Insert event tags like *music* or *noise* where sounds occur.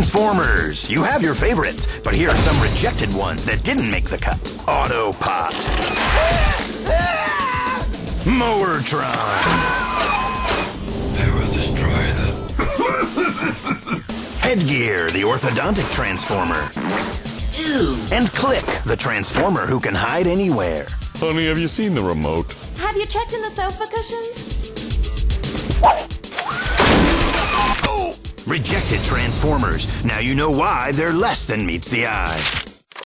Transformers. You have your favorites, but here are some rejected ones that didn't make the cut. Autopod. Mowertron. I will destroy them. *laughs* Headgear, the orthodontic transformer. And Click, the transformer who can hide anywhere. Honey, have you seen the remote? Have you checked in the sofa cushions? Rejected transformers. Now you know why they're less than meets the eye.